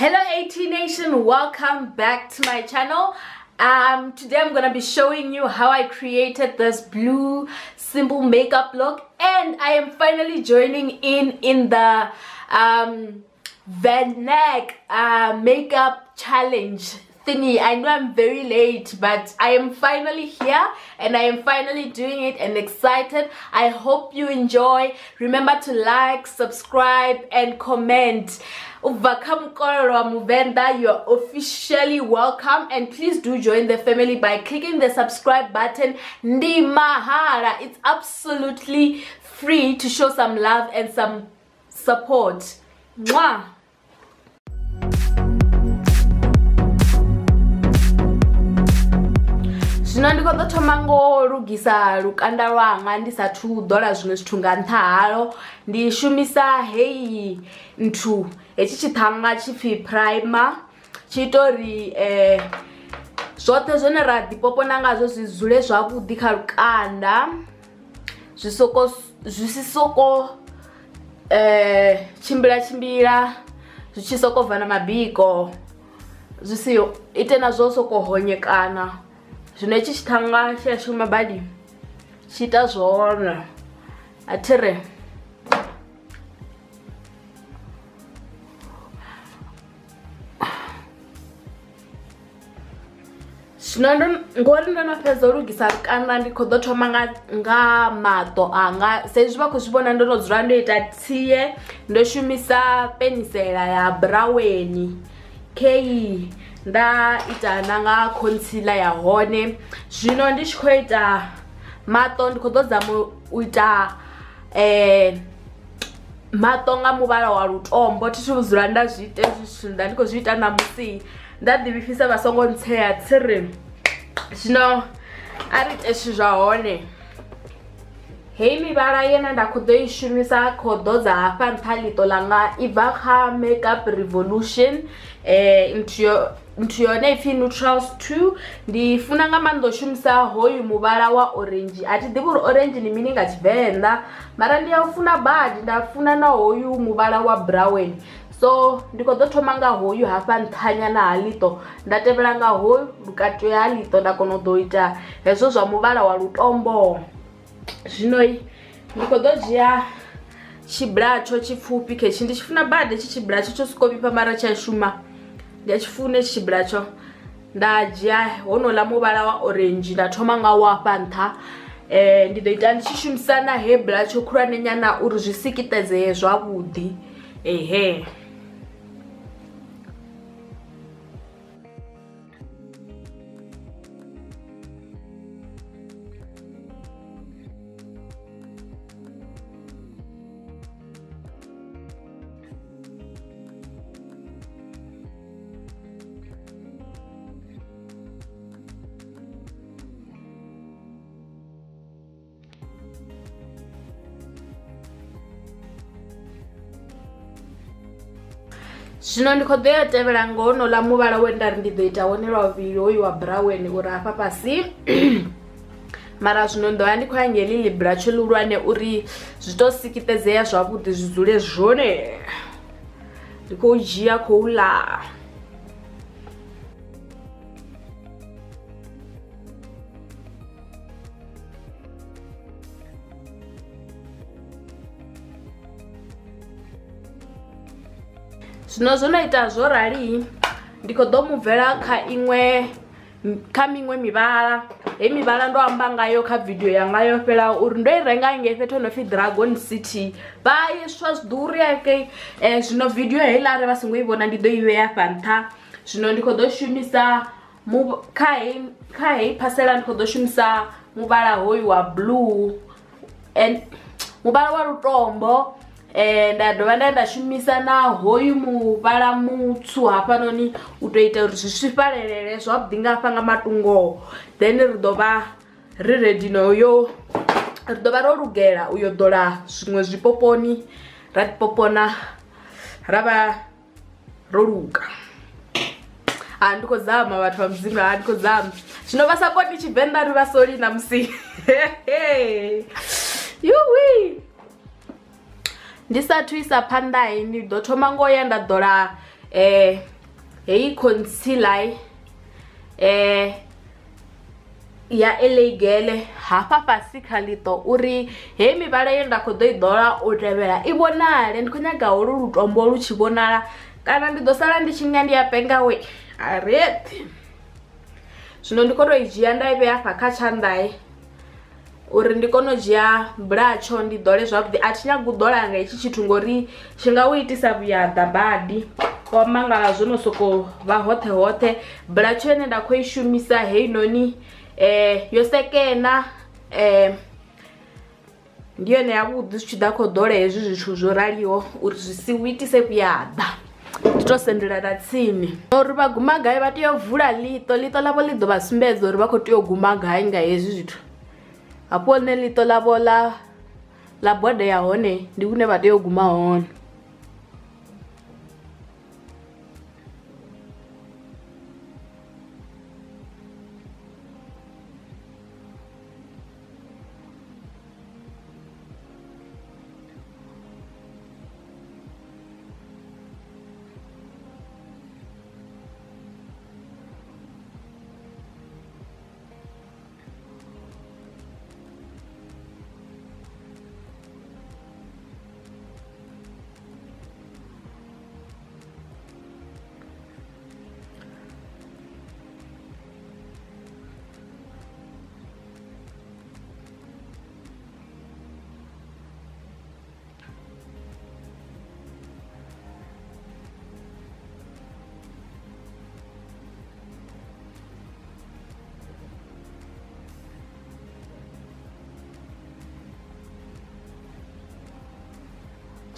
hello AT Nation welcome back to my channel um, today I'm gonna be showing you how I created this blue simple makeup look and I am finally joining in in the um, Van Neck uh, makeup challenge thingy I know I'm very late but I am finally here and I am finally doing it and excited I hope you enjoy remember to like subscribe and comment Overcome Korora you are officially welcome and please do join the family by clicking the subscribe button. Ndi Mahara, it's absolutely free to show some love and some support. Mwah! zwino ndi kho ḓo thoma ngo lugisa lukanda lwanga ndi sathu ḓola zwiṅwe zwithu nga nṱha halo ndi shumisa heyi nthu hetshi tshithanga tshipfi prima tshi ita uri eh, zwoṱhe zwine ra ḓipopo na ngazwo zwi dzule zwavhuḓi kha lukanda zwi si soko eh, tshimbila tshimbila zwi tshi soko bva na mabiko zwi si ite nazwo soko honyekana zvino ichi chitanga chiyacho mabadi chiita zvona atire zvino ngori ndo nopedza urugisa rukanda ndi kho ḓo thoma nga mato anga seizvi vha khou zvi vona ndono dzula ndoita tsiye ndo shumisa penisela ya braweni kei nda ita na nga concealer ya hone zwino ndi tshi khou ita mato ndi khou ḓo zama u ita eh, mato nga muvhala wa lutombo thi thu dzula nda zwi ite zwi nda ndi khou zwi ita na musi nda ḓivhifhisa vha songo ntsea tsiri zwino a ri ite zwithu zwa hone hei mivhala yena nda kho ḓo i shumisa kho ḓo dza hafha nṱha ḽito ḽanga i bva kha makeup revolution um eh, nthu yo nthu yone ipfi neutrals two ndi funa nga maanḓa u shumisa hoyu muvhala wa orange a thi ḓivha uri orange ni mini nga tshivenḓa mara ndi ya u funa badi nda funa na hoyu muvhala wa brown so ndi kho ḓo thoma nga hoyu hafha nṱhanyana ha ḽiṱo nda tevhela nga hoyu lukatio ha ḽiṱo nda kona u ḓo ita hezwo zwa muvhala wa lutombo zwino ndi kho ḓo dzhia tshibulatsho tshipfhufhi khetshi ndi tshi funa badi tshi tshibulatsho tsho sokovhifha mara tsha shuma ndiachifune chibira cho ndadya honola muvala wa orange ndathoma nga wafha nṱha eh, ndidoita ndichishumisa na hebracho khulwanenyana uri zwisikitedzee zwavhuḓi ehe zwino ndi kho ḓo ya tevhela ngo ho no ḽa muvhala we ndari ndi ḓo ita wone lwa vhuvili hoyu wa brown uri hafha fhasi mara zwino ndo vha ndi khou yangeli ḽibratsho ḽihulwane uri zwi to sikitedzea zwavhuḓi zwi dzule zwone ndi khou dzhia khou ḽa zwino zwono ita zwo rali ndi kho ḓo mubvela kha iṅwe kha miṅwe mivhala hei mivhala ndo amba ngayo kha vidio yanga yo fhela uri ndo i renga nge fhethu no pfhi dragon city vha iswa zwiḓuri ake eh, zwino vidio heila ri vha songo i vhona ndi ḓo i vhea fha nṱha zwino ndi kho ḓo shumisa kha hei kha hei pasela ndi kho ḓo shumisa muvhala hoyu wa blue and muvhala wa lutombo nda dovha nda nda shumisa na hoyu muvala mutswu hafhanoni u to ita uri zwi swifalelele zwavhuḓi ngafha nga matungoho then ri ḓo vha ri redi noyo ri ḓo vha ro lugela uyo ḓola zwiṅwe zwipoponi ra ti popona ra vha ro luka ha ndi khou zama vhathu vha mudzimu ha ndi khou zama zwino vha sapoti tshivenḓa ri vha soli na musi yuwii ndi sathu isa phandai ndi ḓo thoma ngo ya nda ḓola eh, heyi consilai eh, ya eleigele hafha fhasi kha ḽiṱo uri heyi mivhala ye nda kho ḓo i ḓola u tevhela i vhonale ndi khou nyaga holu lutombo lu tshi vhonala kana ndi ḓo sala ndi tshi nga ndi ya penga we areth zwino ndi kho to i dzhia nda i vhe hafha kha tshanḓae uri ndi kone u dzhia mbulatsho ndi dole zwavhuḓi a thi nyagi u ḓolanga hetshi tshithu ngori tshi nga u itisa vhuyaḓa badi o mangala zwo no soko vha hoṱhe hoṱhe mbulatsho ine nda khou i shumisa heinoni u eh, yo sekena um ndi yone yavhuḓi zwi tshi ḓa khou ḓola hezwi zwithu zwo raliho uri zwi si u itise vhuyaḓa ndi to sendelana tsini ori vha guma gai vha tea u vula ḽito ḽito ḽavho ḽi ḓo vha sumbedza uri vha khou tea u guma gai nga hezwi zwithu hapo ḽine ḽi ṱo ḽavo ḽa ḽa bode ya hone ndi hune vha tea u guma hone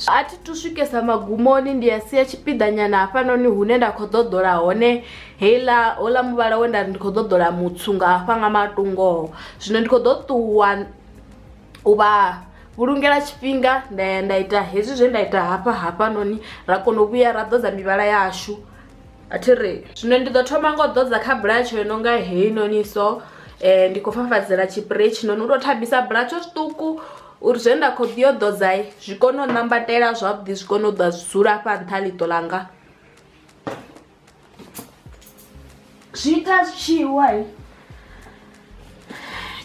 ati tusvikesa magumoni ndiyasiya chipidanyana hafanoni hune ndakhododola hone heila hola muvala wenda ndikhododola mutsunga hafanga matungoho zvino ndikhodotuwa uva vulungela chifinga ndaya ndaita hezvi zve ndaita hapa hafanoni rakono vuya radodza mivala yashu atire zvino ndidothoma ngododza kabracho inonga heinoniso ndikofafadzira chipurei chinoni udotambisa bracho chituku uri zwe nda kho ḓi yo ḓodzai zwi kone u ṋambatela zwavhuḓi zwi kone u ḓa dzula fha nṱha ḽiṱo ḽanga zwi ita zwi tshiwa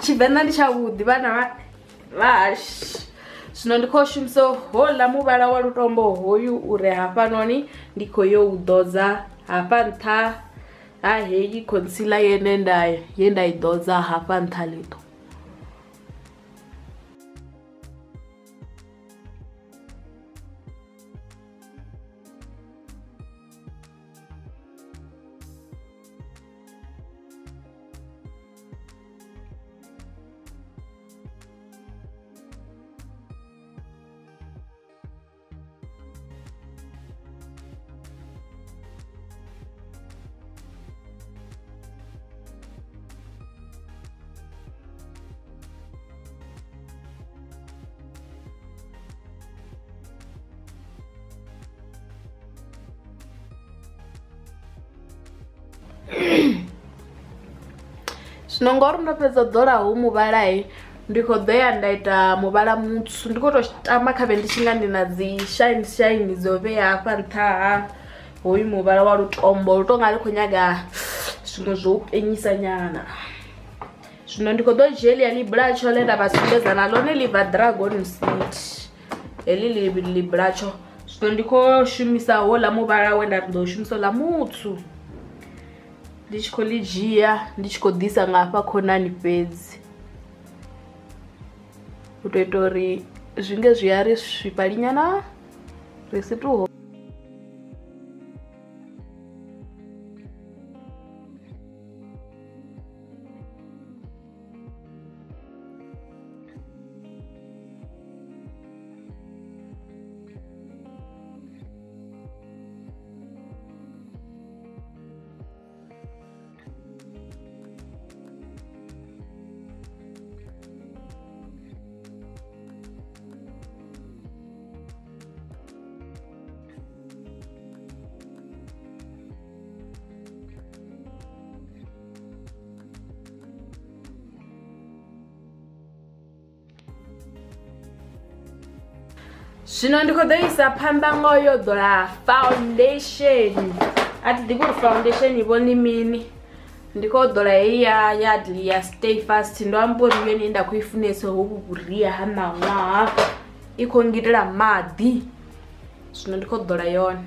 tshivenḓa ndi tshavhuḓi vhana vha vhash zwino ndi khou shumisa hola muvhala wa lutombo hoyu uri hafhanoni ndi khou yo u ḓodza hafha nṱha ha heyi consila yene nda ye nda i ḓodza hafha nṱha ḽiṱo zvino ngauri ndopedza dzorawo muvalai ndi kho ḓo ya nda ita muvala mutswu ndi kho to tamba khave ndi tshi nga ndi na dzi shine shine dzo vhea hafha nṱhaha hoyu muvala wa lutombo lu tonga ri khou nyaga zwiṅwe zwo u penyisa nyana zwino ndi kho ḓo dzhie ḽi ya ḽi bulatsho ḽe nda vha sumbedza na ḽone ḽi bva dragon sit heḽi ḽi ḽi bulatsho zwino ndi kho shumisa ho ḽa muvala we nda ri ndo u shumisa ḽa mutswu ndi tshi khou ḽi dzhia ndi tshi khou ḓisa nga hafha khonani fhedzi u tou ita uri zwi nge zwi ya ri swipalinyana ri si tou zvino ndi khou ḓo isa phambango yo ḓola foundation a ti ḓivhi uri foundation ivoni mini ndi khou ḓola heyi ya yadli ya stay fast ndo amba uri yone nda khou i funesa hovhu vhuria ha maṅwaha i khou ngitela maḓi zwino ndi khou ḓola yone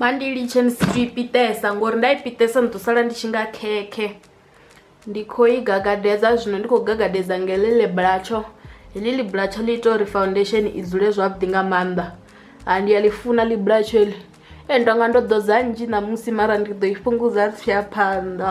mandilitshe ndisi tuipitesa ngori ndaipitesa ndosala ndichinga khekhe ndikhoigagadeza zvino ndikhogagadeza ngelili blacho lili blacho liita uri foundation idzule zvavudi nga maanda handiyalifuna liblacho eli endanga ndodoza nji namusi mara ndidoifunguza tsiya phanda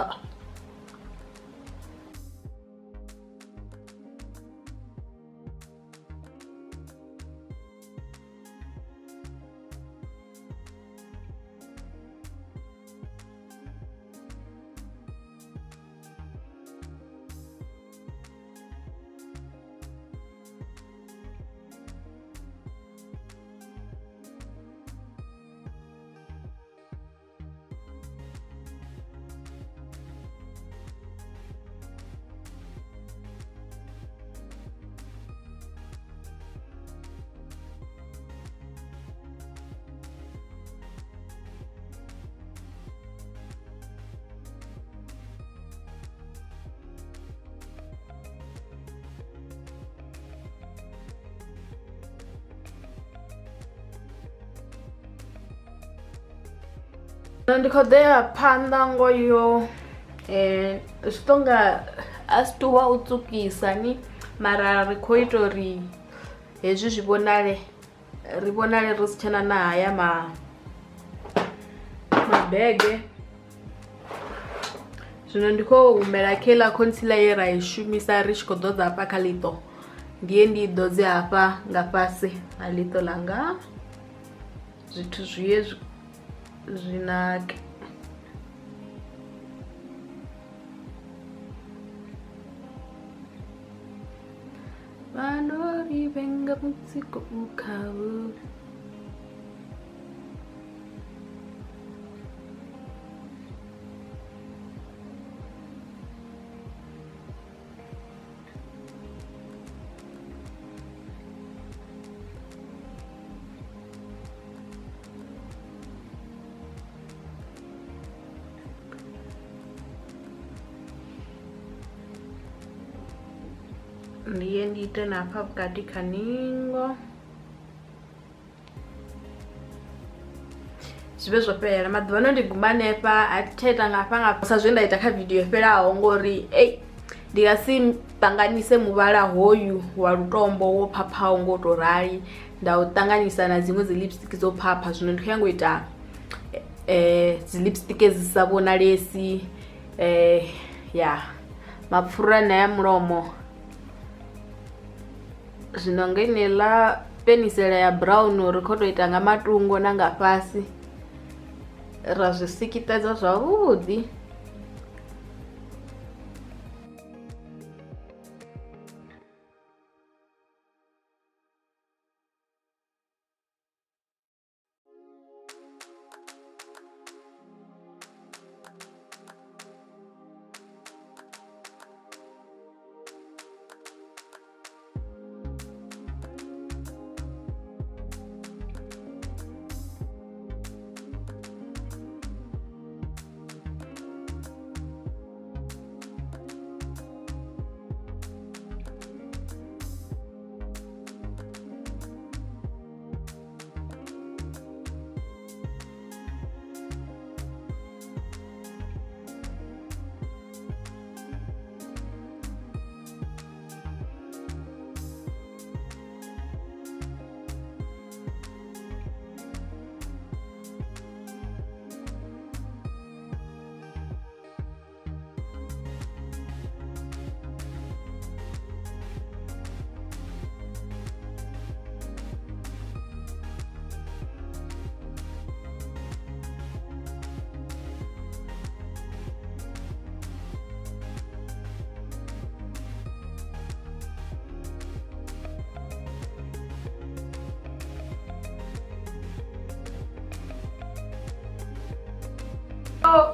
ndi kho ḓo ya phanḓa ngo yo eh, zwi to nga a si tuwa u tsukisani mara ri kho ita uri hezwi zwi vonale ri vonale ri si tshena na haya ma mabege zwino ndi kho humela kheila khonsila ye ra i shumisa ri tshi kho ḓo dza hafha kha ḽito ndi ye ndi dodze hafha nga fhasi ha ḽito ḽanga zwithu zwiye zwi zvinake vanori venga mutsiko ukaura ndiye ndiite napha kukati kaningo zvive zvopera maduva anondiguma nepa atitaita ngapa ngapa sazve ndaita kavhidhiyo yoperaho ngori ei ndikasipanganise muvara hoyu warutombo wopapawo ngotorai ndautanganisa nadzimwe dzilipstik dzopapa zvino ndikuyangoita dzilipstik e, dzisisavona lesi e, ya mapfuura naya muromo zvinonge penisela penisera yabrown uri khotoita nga matungo na nga fhasi ra zwi sikitedza zwavhuḓi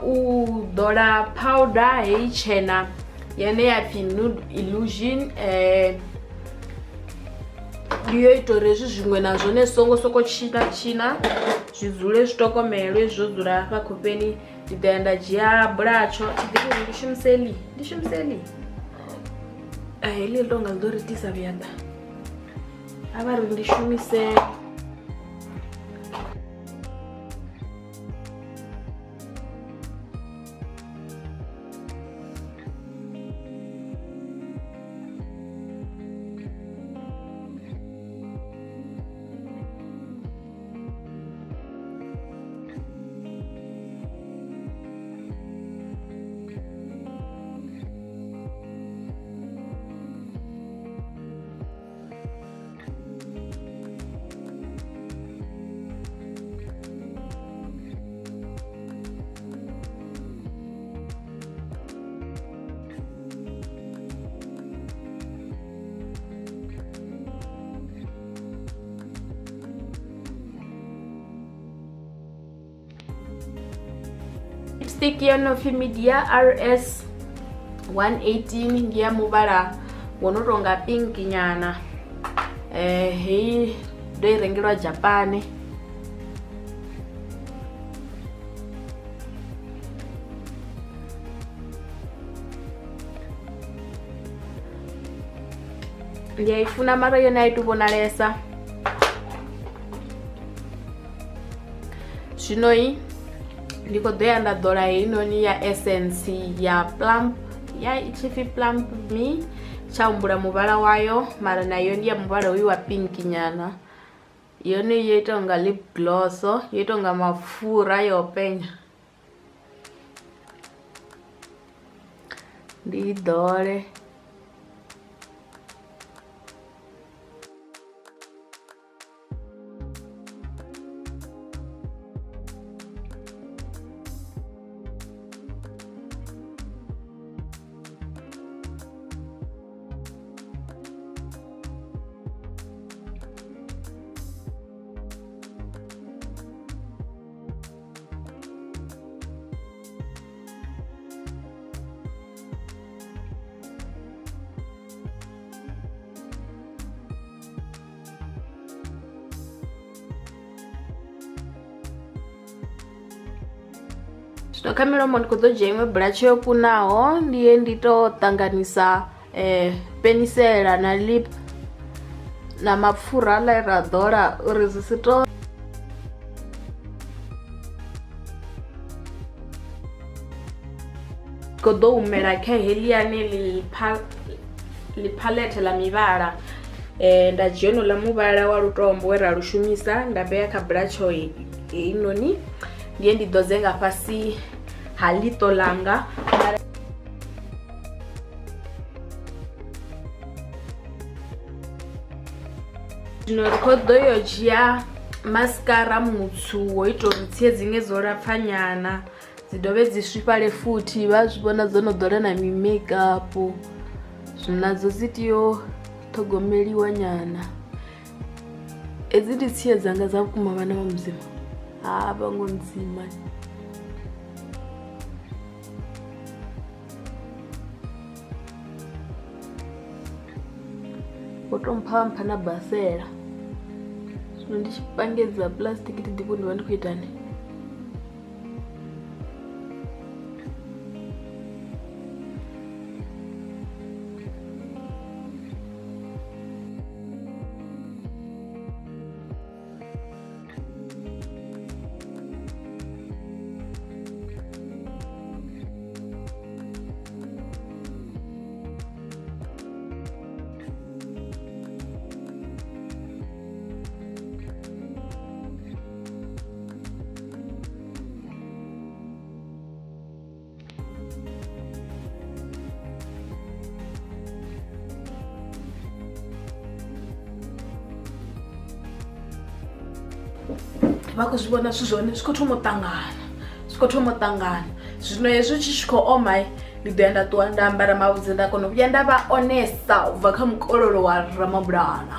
u dola powder hei tshena yene ya pfi nude illusion eh, ndi yo ita uri hezwi zwiṅwe nazwo ne songo soko tshina tshina zwi dzule zwitokomelwe zwo dzula hafha khopeni ndi ḓaya nda dzhia bulatsho tshiḓivhi uri ndi shumise li ndi shumise li heḽi eh, ḽi tonga ḽi ḓo ri tisa vhuyanda a vha ri ndi shumise lipstick yonofi media rs 118 ngiya muvhala wono tonga pink nyana eh, hii ndo irengelwa rengelwa japani ndiyaifuna mara yona aituvonalesa zvinoyi ndiko ndoyanda ḓola heinoni ya essence ya plump ya itshipfi plump me tsha humbula muvhala wayo mara nayo ndi ya muvhala uyu wa pinki nyana yone yo ita nga lip gloss yo ita nga mapfura yo penya ndi i ḓole twakamĩrwo mwanĩkũthũ jaimwe bracho yokunawo ndiĩ nditotanganisa eh, penisela na lip na mapfura ala iradhola uri zisito kodo umela khe heliani lipalete la mivara e, eh, nda jeno la muvhala wa lutombo we ra lu nda vhea kha bracho heinoni ndiye ndi ḓo zenga halito langa zvino rikodo iyo dya masikara mutsu woitori tsiye dzinge dzorapfanyana dzidove dzisvipale futi vazvivona dzonodhora namimekapu zvinadzo dzitiyo togomeriwa nyana edziti tsiye dzanga dzakuma vana vamuzima haa vangonzima ah, tompa mpa na basela zvino ndichipangedza plastic tidipo ndiva ndikuitani vakuzvivona swizvone swi kotho motangana swi kotho motangana zvino hezvi chixiko oma ndidoya ndatiwa ndaambara mavudzi ndakona vuya nda va onesa ubva kha mukololo wa ramabulana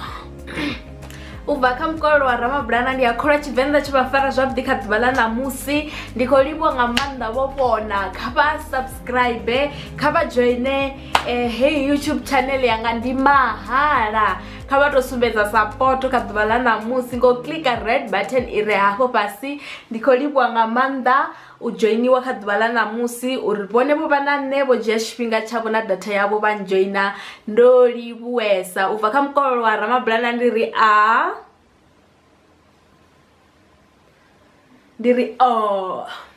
ubva kha mukololo wa ramabulana ndiyakholwa tshivenda tshi vafara zvabudi kha ḓuva la namusi ndi kho livhwa nga maanḓa vo vona kha va subscribe kha va joine eh, heyi youtube channel yanga ndi mahala kha vha sumbedza sapoto kha ḓuvha ḽa ṋamusi ngo klika red button i re hafho fhasi ndi khou livhuwa nga maanḓa u dzhoiniwa kha ḓuvha ḽa ṋamusi uri vhone vho vha na nṋe vho dzhia tshifhinga tshavho na data yavho vha ndzhoina ndo livhuwesa u bva kha mukololo wa ramabulana ndi ri a ndi ri oh.